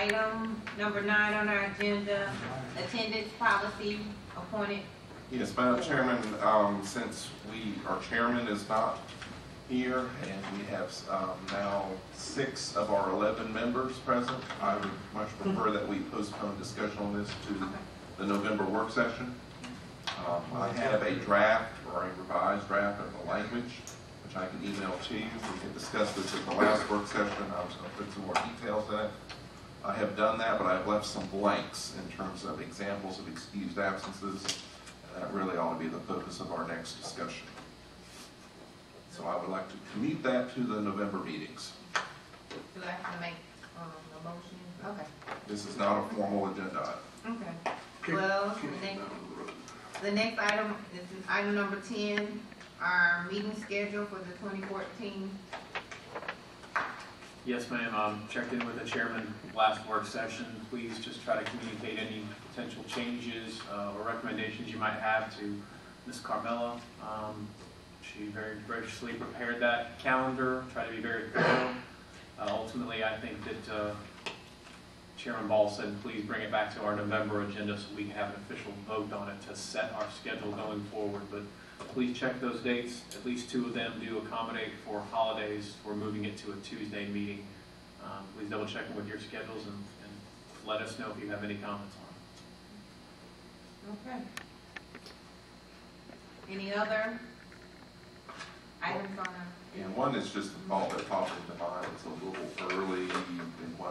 item number nine on our agenda, attendance policy appointed. Yes, Madam Chairman, um, since we, our chairman is not here, and we have, um, now six of our eleven members present, I would much prefer that we postpone discussion on this to the November work session. Um, I have a draft or a revised draft of the language, which I can email to you. We can discuss this at the last work session. I was gonna put some more details in it. I have done that, but I've left some blanks in terms of examples of excused absences. And that really ought to be the focus of our next discussion. So I would like to commute that to the November meetings. Do I have to make, um, a motion? Okay, This is not a formal agenda item. okay. Well, the next, the next item, this is item number ten, our meeting schedule for the twenty fourteen. Yes, ma'am, um, checked in with the chairman last work session. Please just try to communicate any potential changes uh, or recommendations you might have to Ms. Carmella. Um, She very graciously prepared that calendar, try to be very thorough. Uh, Ultimately, I think that uh, Chairman Ball said, please bring it back to our November agenda so we can have an official vote on it to set our schedule going forward. But please check those dates. At least two of them do accommodate for holidays. We're moving it to a Tuesday meeting. Um, Please double check with your schedules and, and let us know if you have any comments on it. Okay. Any other items on our? And one is just the thought that popped into mind, it's a little early in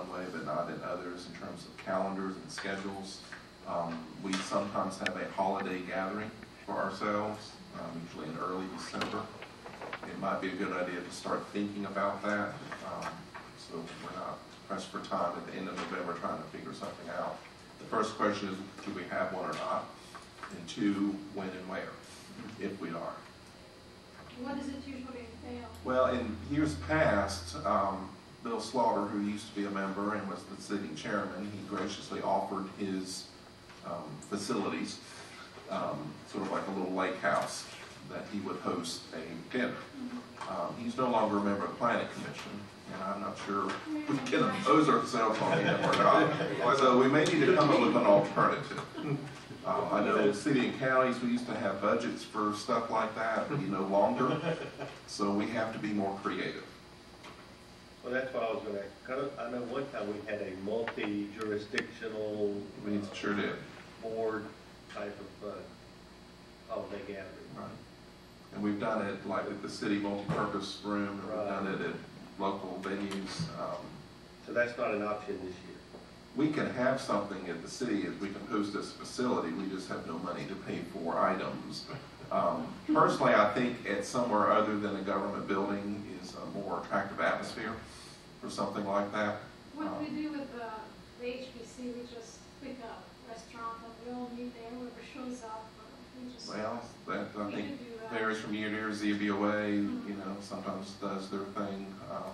one way, but not in others in terms of calendars and schedules. Um, we sometimes have a holiday gathering for ourselves, um, usually in early December. It might be a good idea to start thinking about that, um, so we're not pressed for time at the end of November trying to figure something out. The first question is, do we have one or not? And two, when and where, if we are. What does it usually entail? Well, in years past, um, Bill Slaughter, who used to be a member and was the city chairman, he graciously offered his um, facilities, um, sort of like a little lake house, that he would host a dinner. Um, He's no longer a member of the planning commission, and I'm not sure we can impose ourselves on him or not. So we may need to come up with an alternative. Uh, I know city and counties, we used to have budgets for stuff like that, we no longer, so we have to be more creative. Well, that's what I was gonna, kind of, I know one time we had a multi-jurisdictional We sure did. board type of, uh, holiday gathering. Right. And we've done it like at the city multipurpose room, and we've done it at local venues. Um, So that's not an option this year. We can have something at the city, as we can host this facility, we just have no money to pay for items. Um, Personally, I think at somewhere other than a government building is a more attractive atmosphere for something like that. What we do with the, the HPC, we just pick a restaurant and we all meet there, whoever shows up, uh, we just. Well, that, I We think that. varies from year to year, ZBOA, you know, sometimes does their thing. Um,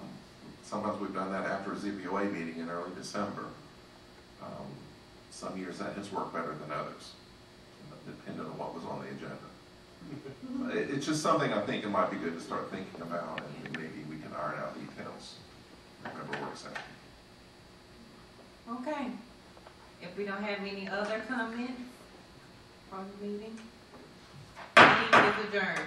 Sometimes we've done that after a ZBOA meeting in early December. Um, Some years that has worked better than others, depending on what was on the agenda. It, it's just something I think it might be good to start thinking about, and maybe we can iron out details. Remember work session. Okay. If we don't have any other comments from the meeting, meeting is adjourned.